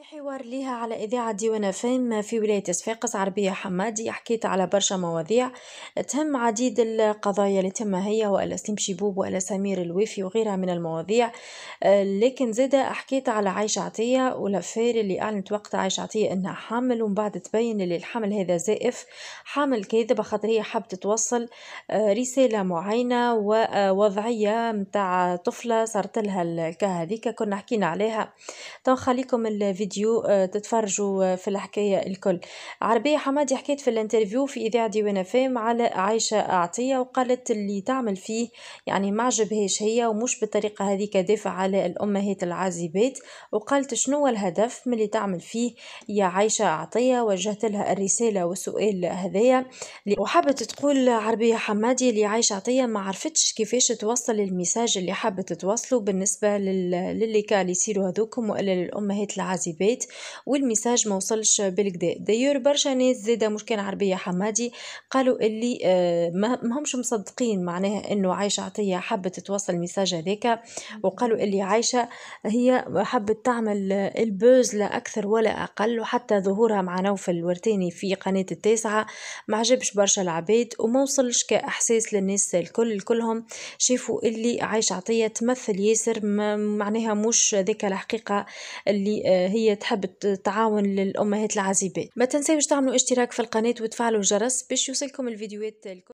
في حوار ليها على إذاعة ديوان فام في ولاية صفاقس عربية حمادي. حكيت على برشا مواضيع. تهم عديد القضايا اللي تهمها هي وإلا سليم شيبوب وإلا سمير الوفي وغيرها من المواضيع. لكن زادة حكيت على عايشة عطية والأفير اللي أعلنت وقتها عايشة عطية إنها حامل ومن بعد تبين اللي الحمل هذا زائف. حامل كاذبة خاطر هي حابة توصل رسالة معينة ووضعية متاع طفلة صارت لها هذيك كنا حكينا عليها. تو خليكم الفيديو آه، تتفرجوا في الحكاية الكل. عربية حمادي حكيت في interview في إذاعة ديوان فام على عايشة عطيه وقالت اللي تعمل فيه يعني ما عجبهاش هي ومش بالطريقة هذيك دافع على الامهات العازبات وقالت شنو الهدف من اللي تعمل فيه يا عايشة عطيه وجهت لها الرسالة والسؤال هذايا. وحبت تقول عربية حمادي اللي عايشة عطيه ما عرفتش كيفاش توصل الميساج اللي حابه توصله بالنسبة للي كان يصيروا هذوكم والا للامهات العازبات والميساج ما وصلش بالگدا دايور برشا ناس زاده مش كان عربية حمادي قالوا اللي آه، ما همش مصدقين معناها إنه عايشة عطية حبت توصل الميساج هذاك وقالوا اللي عايشة هي حبت تعمل ال buzz لا أكثر ولا أقل وحتى ظهورها مع نوفل الورتاني في قناة التاسعة. ما عجبش برشا العباد وما وصلش كإحساس للناس الكل الكلهم شافوا اللي عايشة عطية تمثل ياسر معناها مش ذيك الحقيقة اللي آه، تحب تعاون للأمهات العزيبات ما تنسيوش تعملوا اشتراك في القناة وتفعلوا الجرس باش يوصلكم الفيديوهات